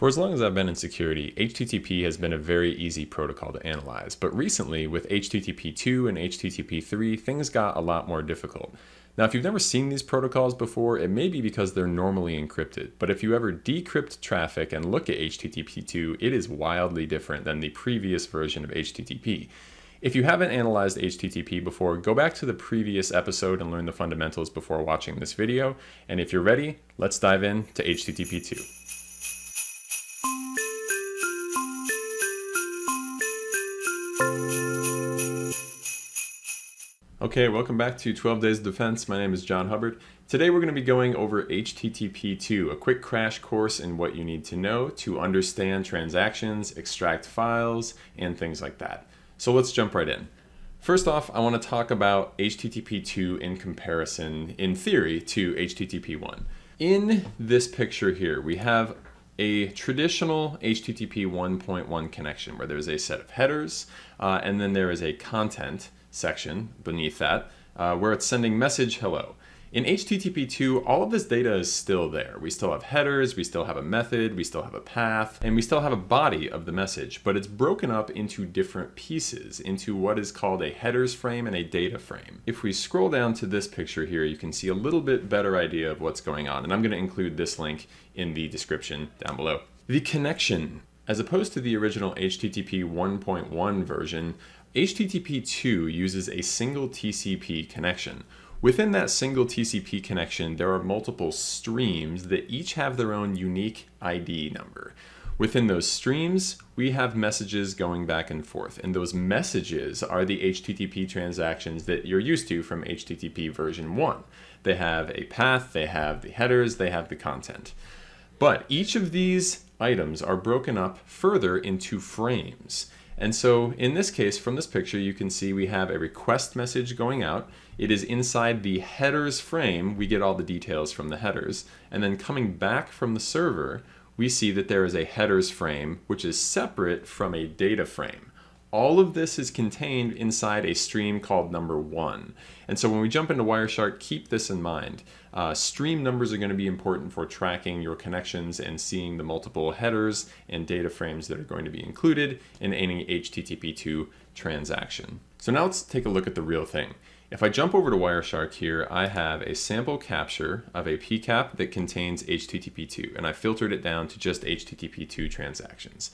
For as long as I've been in security, HTTP has been a very easy protocol to analyze, but recently with HTTP 2 and HTTP 3, things got a lot more difficult. Now, if you've never seen these protocols before, it may be because they're normally encrypted, but if you ever decrypt traffic and look at HTTP 2, it is wildly different than the previous version of HTTP. If you haven't analyzed HTTP before, go back to the previous episode and learn the fundamentals before watching this video. And if you're ready, let's dive in to HTTP 2. Okay, welcome back to 12 Days of Defense. My name is John Hubbard. Today we're going to be going over HTTP 2, a quick crash course in what you need to know to understand transactions, extract files, and things like that. So let's jump right in. First off, I want to talk about HTTP 2 in comparison, in theory, to HTTP 1. In this picture here, we have a traditional HTTP 1.1 connection where there's a set of headers uh, and then there is a content section beneath that uh, where it's sending message hello. In HTTP 2, all of this data is still there. We still have headers, we still have a method, we still have a path, and we still have a body of the message, but it's broken up into different pieces, into what is called a headers frame and a data frame. If we scroll down to this picture here, you can see a little bit better idea of what's going on, and I'm going to include this link in the description down below. The connection as opposed to the original HTTP 1.1 version, HTTP 2 uses a single TCP connection. Within that single TCP connection, there are multiple streams that each have their own unique ID number. Within those streams, we have messages going back and forth, and those messages are the HTTP transactions that you're used to from HTTP version 1. They have a path, they have the headers, they have the content. But each of these items are broken up further into frames. And so in this case, from this picture, you can see we have a request message going out. It is inside the headers frame. We get all the details from the headers. And then coming back from the server, we see that there is a headers frame, which is separate from a data frame. All of this is contained inside a stream called number one. And so when we jump into Wireshark, keep this in mind. Uh, stream numbers are going to be important for tracking your connections and seeing the multiple headers and data frames that are going to be included in any HTTP2 transaction. So now let's take a look at the real thing. If I jump over to Wireshark here, I have a sample capture of a PCAP that contains HTTP2, and I filtered it down to just HTTP2 transactions.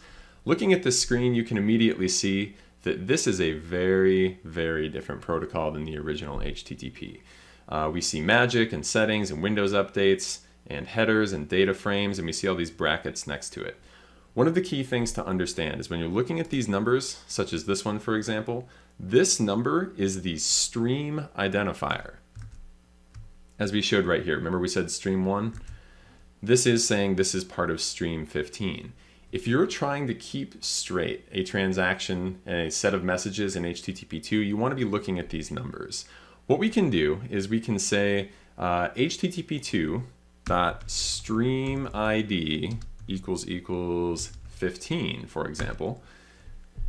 Looking at this screen, you can immediately see that this is a very, very different protocol than the original HTTP. Uh, we see magic and settings and Windows updates and headers and data frames, and we see all these brackets next to it. One of the key things to understand is when you're looking at these numbers, such as this one, for example, this number is the stream identifier. As we showed right here, remember we said stream 1? This is saying this is part of stream 15. If you're trying to keep straight a transaction and a set of messages in HTTP2, you want to be looking at these numbers. What we can do is we can say uh, HTTP2 dot stream ID equals equals 15, for example,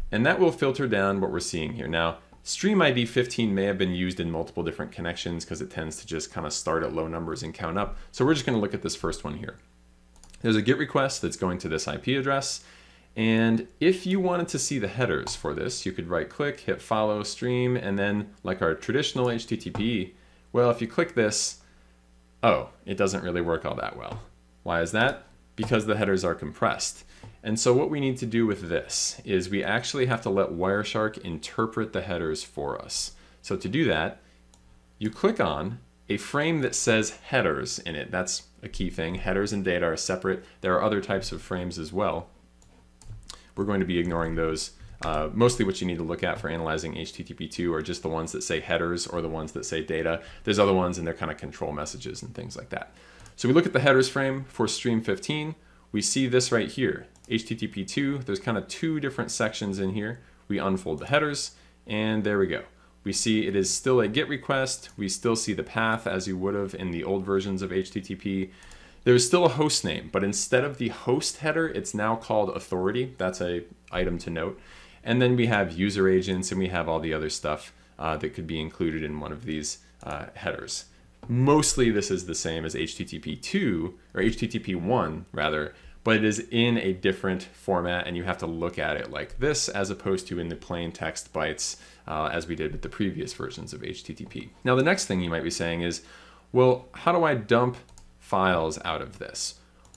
and that will filter down what we're seeing here. Now, Stream ID 15 may have been used in multiple different connections because it tends to just kind of start at low numbers and count up. So we're just going to look at this first one here. There's a GET request that's going to this IP address. And if you wanted to see the headers for this, you could right click, hit follow stream, and then like our traditional HTTP, well, if you click this, oh, it doesn't really work all that well. Why is that? Because the headers are compressed. And so what we need to do with this is we actually have to let Wireshark interpret the headers for us. So to do that, you click on a frame that says headers in it. That's a key thing. Headers and data are separate. There are other types of frames as well. We're going to be ignoring those. Uh, mostly what you need to look at for analyzing HTTP2 are just the ones that say headers or the ones that say data. There's other ones and they're kind of control messages and things like that. So we look at the headers frame for stream 15. We see this right here, HTTP2. There's kind of two different sections in here. We unfold the headers and there we go. We see it is still a GET request. We still see the path as you would have in the old versions of HTTP. There's still a host name, but instead of the host header, it's now called authority. That's a item to note. And then we have user agents and we have all the other stuff uh, that could be included in one of these uh, headers. Mostly this is the same as HTTP 2 or HTTP 1 rather, but it is in a different format and you have to look at it like this as opposed to in the plain text bytes uh, as we did with the previous versions of HTTP. Now the next thing you might be saying is, well, how do I dump files out of this?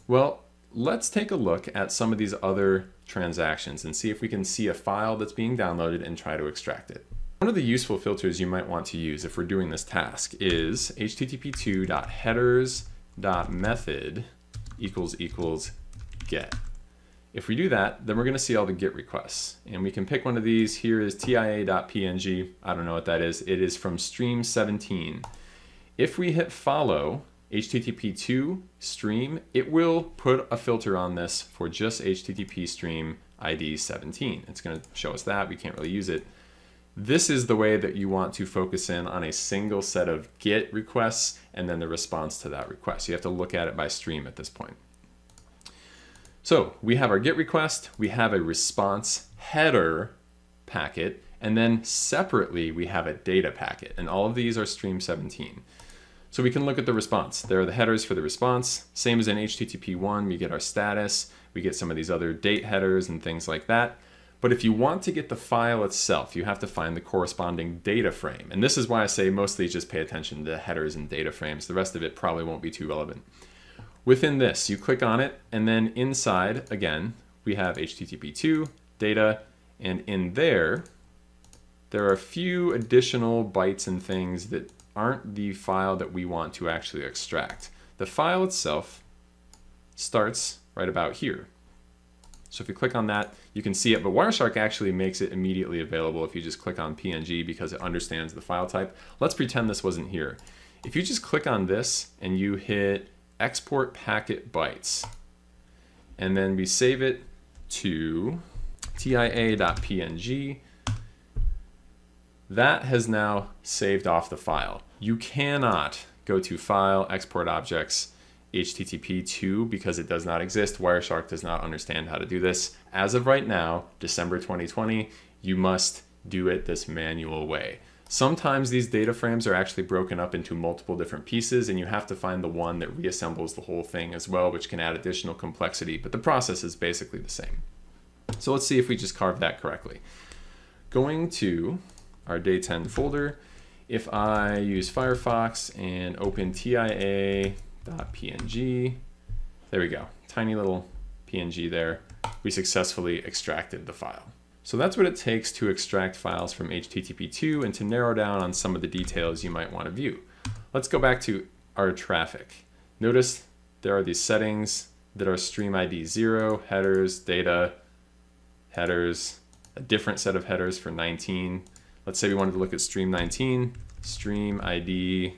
Well, let's take a look at some of these other transactions and see if we can see a file that's being downloaded and try to extract it. One of the useful filters you might want to use if we're doing this task is http2.headers.method equals equals get. If we do that, then we're going to see all the GET requests. And we can pick one of these. Here is tia.png. I don't know what that is. It is from stream 17. If we hit follow HTTP2 stream, it will put a filter on this for just HTTP stream ID 17. It's going to show us that. We can't really use it. This is the way that you want to focus in on a single set of GET requests and then the response to that request. You have to look at it by stream at this point. So we have our GET request, we have a response header packet, and then separately we have a data packet, and all of these are stream 17. So we can look at the response. There are the headers for the response. Same as in HTTP 1, we get our status, we get some of these other date headers and things like that. But if you want to get the file itself, you have to find the corresponding data frame. And this is why I say mostly just pay attention to headers and data frames. The rest of it probably won't be too relevant. Within this, you click on it, and then inside, again, we have HTTP2, data, and in there, there are a few additional bytes and things that aren't the file that we want to actually extract. The file itself starts right about here. So if you click on that, you can see it, but Wireshark actually makes it immediately available if you just click on PNG because it understands the file type. Let's pretend this wasn't here. If you just click on this and you hit export packet bytes. And then we save it to tia.png. That has now saved off the file. You cannot go to File, Export Objects, HTTP 2 because it does not exist. Wireshark does not understand how to do this. As of right now, December 2020, you must do it this manual way. Sometimes these data frames are actually broken up into multiple different pieces and you have to find the one that reassembles the whole thing as well, which can add additional complexity, but the process is basically the same. So let's see if we just carved that correctly. Going to our day 10 folder, if I use Firefox and open tia.png, there we go, tiny little PNG there, we successfully extracted the file. So that's what it takes to extract files from HTTP2 and to narrow down on some of the details you might want to view. Let's go back to our traffic. Notice there are these settings that are stream ID 0, headers, data, headers, a different set of headers for 19. Let's say we wanted to look at stream 19, stream ID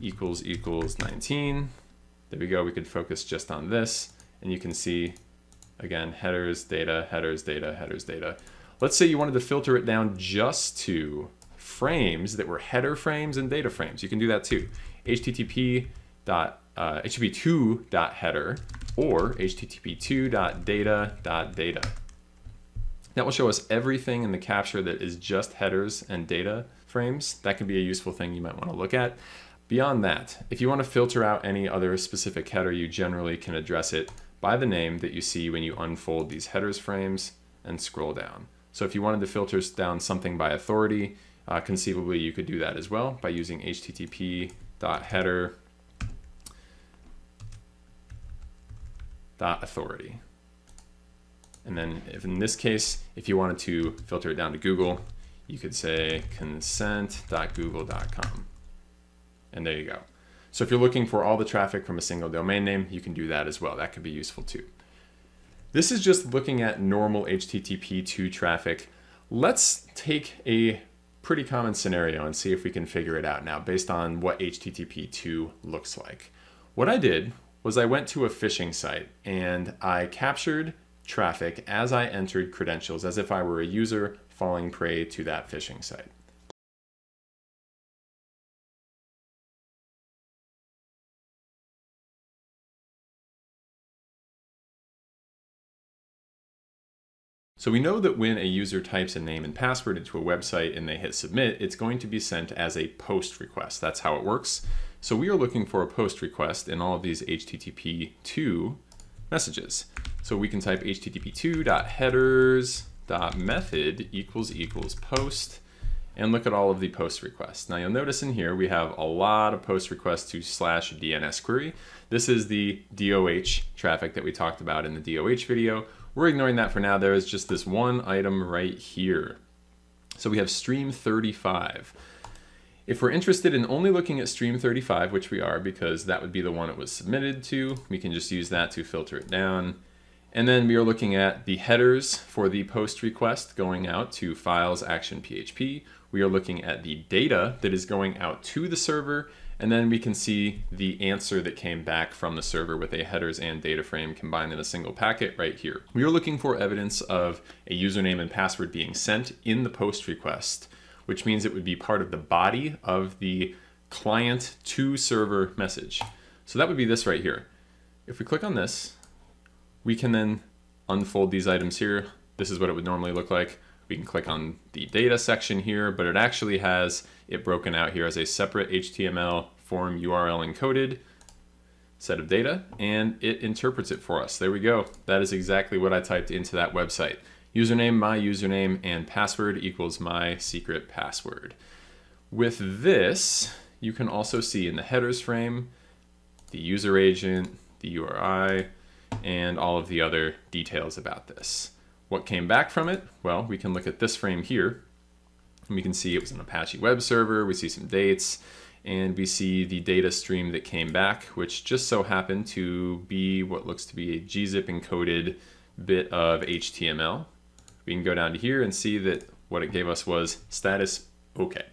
equals equals 19. There we go, we could focus just on this and you can see Again, headers, data, headers, data, headers, data. Let's say you wanted to filter it down just to frames that were header frames and data frames. You can do that too. HTTP dot uh, HTTP2 dot header or HTTP2 dot data dot data. That will show us everything in the capture that is just headers and data frames. That can be a useful thing you might want to look at. Beyond that, if you want to filter out any other specific header, you generally can address it by the name that you see when you unfold these headers frames and scroll down. So if you wanted to filter down something by authority, uh, conceivably you could do that as well by using http.header authority. And then if in this case, if you wanted to filter it down to Google, you could say consent.google.com. And there you go. So if you're looking for all the traffic from a single domain name, you can do that as well. That could be useful too. This is just looking at normal HTTP2 traffic. Let's take a pretty common scenario and see if we can figure it out now based on what HTTP2 looks like. What I did was I went to a phishing site and I captured traffic as I entered credentials as if I were a user falling prey to that phishing site. So we know that when a user types a name and password into a website and they hit submit, it's going to be sent as a post request. That's how it works. So we are looking for a post request in all of these HTTP2 messages. So we can type http2.headers.method equals equals post and look at all of the post requests. Now you'll notice in here we have a lot of post requests to slash DNS query. This is the DOH traffic that we talked about in the DOH video. We're ignoring that for now. There is just this one item right here. So we have stream 35. If we're interested in only looking at stream 35, which we are because that would be the one it was submitted to, we can just use that to filter it down. And then we are looking at the headers for the post request going out to files action PHP. We are looking at the data that is going out to the server. And then we can see the answer that came back from the server with a headers and data frame combined in a single packet right here. We are looking for evidence of a username and password being sent in the post request, which means it would be part of the body of the client to server message. So that would be this right here. If we click on this, we can then unfold these items here. This is what it would normally look like. We can click on the data section here, but it actually has it broken out here as a separate HTML form URL encoded set of data, and it interprets it for us. There we go. That is exactly what I typed into that website. Username, my username, and password equals my secret password. With this, you can also see in the headers frame, the user agent, the URI, and all of the other details about this. What came back from it? Well, we can look at this frame here. And we can see it was an Apache web server. We see some dates and we see the data stream that came back, which just so happened to be what looks to be a gzip encoded bit of HTML. We can go down to here and see that what it gave us was status okay.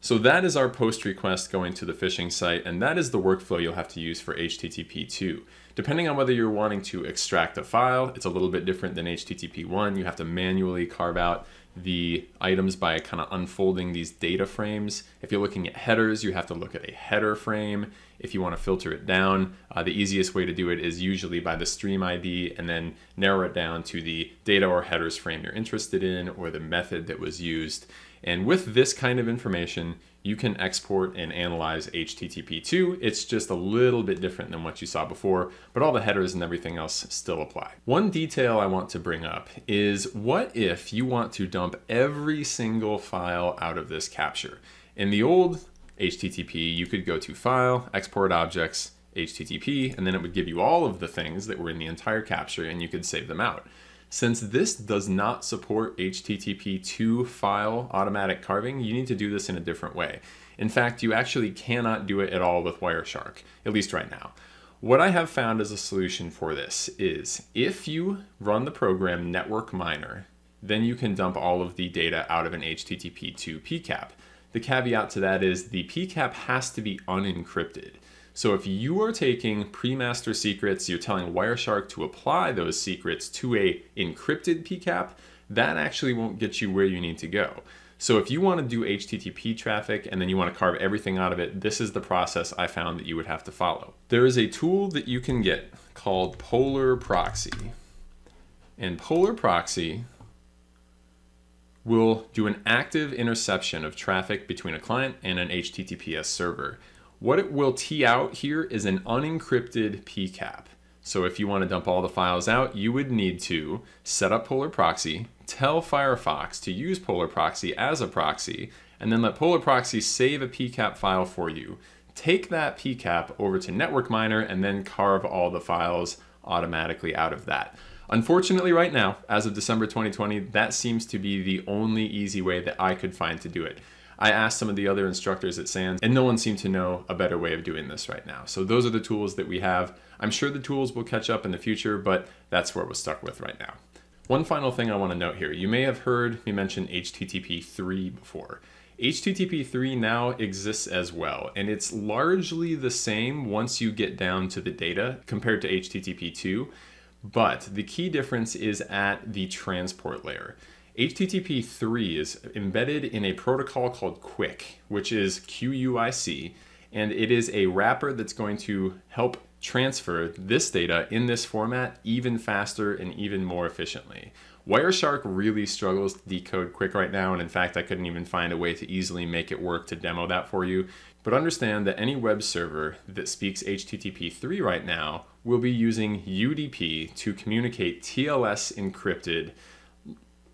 So that is our post request going to the phishing site, and that is the workflow you'll have to use for HTTP 2. Depending on whether you're wanting to extract a file, it's a little bit different than HTTP 1. You have to manually carve out the items by kind of unfolding these data frames. If you're looking at headers, you have to look at a header frame. If you want to filter it down, uh, the easiest way to do it is usually by the stream ID and then narrow it down to the data or headers frame you're interested in or the method that was used. And with this kind of information, you can export and analyze HTTP2. It's just a little bit different than what you saw before, but all the headers and everything else still apply. One detail I want to bring up is what if you want to dump every single file out of this capture? In the old HTTP, you could go to File, Export Objects, HTTP, and then it would give you all of the things that were in the entire capture and you could save them out. Since this does not support HTTP2 file automatic carving, you need to do this in a different way. In fact, you actually cannot do it at all with Wireshark, at least right now. What I have found as a solution for this is if you run the program Network Miner, then you can dump all of the data out of an HTTP2 PCAP. The caveat to that is the PCAP has to be unencrypted. So if you are taking pre-master secrets, you're telling Wireshark to apply those secrets to a encrypted PCAP, that actually won't get you where you need to go. So if you want to do HTTP traffic and then you want to carve everything out of it, this is the process I found that you would have to follow. There is a tool that you can get called Polar Proxy. And Polar Proxy will do an active interception of traffic between a client and an HTTPS server. What it will tee out here is an unencrypted PCAP. So if you want to dump all the files out, you would need to set up Polar Proxy, tell Firefox to use Polar Proxy as a proxy, and then let Polar Proxy save a PCAP file for you. Take that PCAP over to Network Miner and then carve all the files automatically out of that. Unfortunately, right now, as of December 2020, that seems to be the only easy way that I could find to do it. I asked some of the other instructors at SANS, and no one seemed to know a better way of doing this right now. So those are the tools that we have. I'm sure the tools will catch up in the future, but that's where we're stuck with right now. One final thing I want to note here. You may have heard me mention HTTP 3 before. HTTP 3 now exists as well, and it's largely the same once you get down to the data compared to HTTP 2, but the key difference is at the transport layer. HTTP 3 is embedded in a protocol called QUIC, which is QUIC, and it is a wrapper that's going to help transfer this data in this format even faster and even more efficiently. Wireshark really struggles to decode QUIC right now, and in fact, I couldn't even find a way to easily make it work to demo that for you. But understand that any web server that speaks HTTP 3 right now we'll be using UDP to communicate TLS encrypted,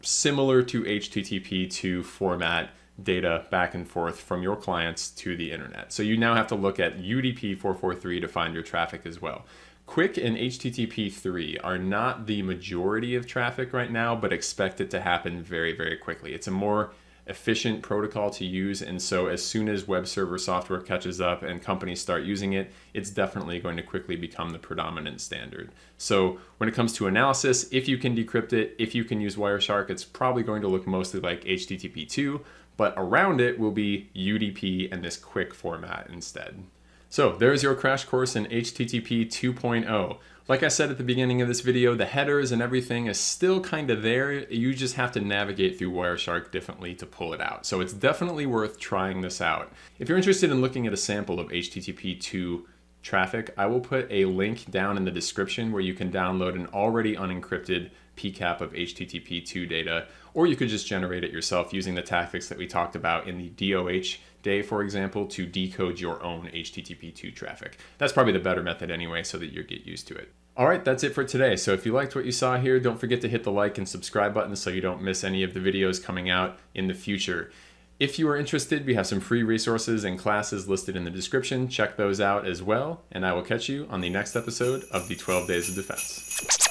similar to HTTP 2 format data back and forth from your clients to the internet. So you now have to look at UDP 443 to find your traffic as well. QUIC and HTTP 3 are not the majority of traffic right now, but expect it to happen very, very quickly. It's a more efficient protocol to use. And so, as soon as web server software catches up and companies start using it, it's definitely going to quickly become the predominant standard. So, when it comes to analysis, if you can decrypt it, if you can use Wireshark, it's probably going to look mostly like HTTP 2, but around it will be UDP and this QUIC format instead. So there's your crash course in HTTP 2.0. Like I said at the beginning of this video, the headers and everything is still kind of there. You just have to navigate through Wireshark differently to pull it out. So it's definitely worth trying this out. If you're interested in looking at a sample of HTTP 2 traffic, I will put a link down in the description where you can download an already unencrypted PCAP of HTTP2 data, or you could just generate it yourself using the tactics that we talked about in the DOH day, for example, to decode your own HTTP2 traffic. That's probably the better method anyway, so that you get used to it. All right, that's it for today. So if you liked what you saw here, don't forget to hit the like and subscribe button so you don't miss any of the videos coming out in the future. If you are interested, we have some free resources and classes listed in the description. Check those out as well, and I will catch you on the next episode of the 12 Days of Defense.